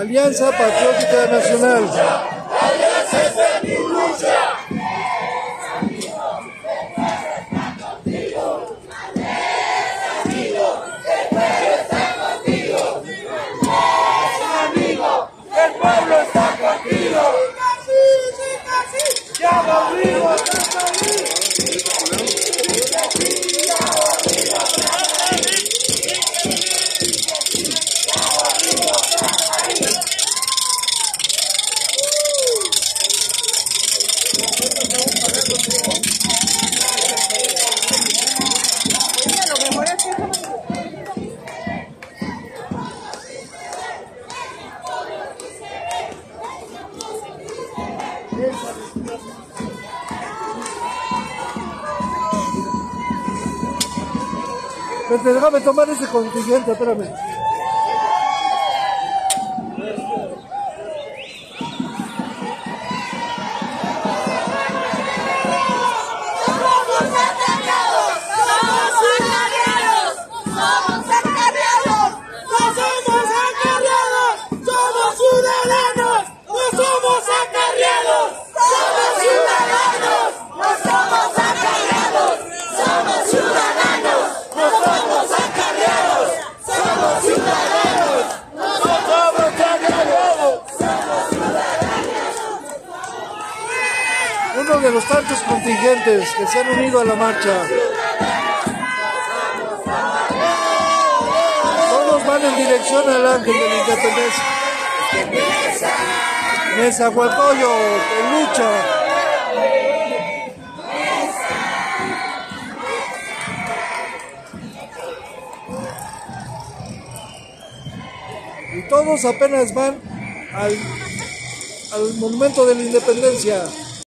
Alianza Patriótica Nacional. Alianza mi lucha. Vente, déjame tomar ese contingente, espérame. Uno de los tantos contingentes que se han unido a la marcha. Todos van en dirección al ángel de la independencia. Nezahualcóyotl, en lucha. Y todos apenas van al, al monumento de la independencia.